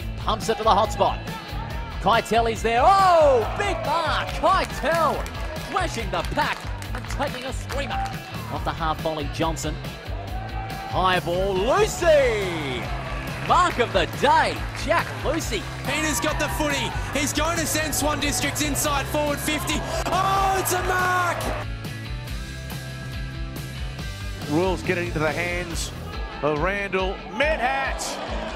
Pumps it to the hotspot. is there. Oh, big mark. Keitel flashing the pack and taking a screamer. Off the half volley, Johnson. High ball, Lewsey. Mark of the day, Jack Lewsey. Peter's got the footy. He's going to send Swan Districts inside forward 50. Oh, it's a mark! Rules getting into the hands of Randall Medhat.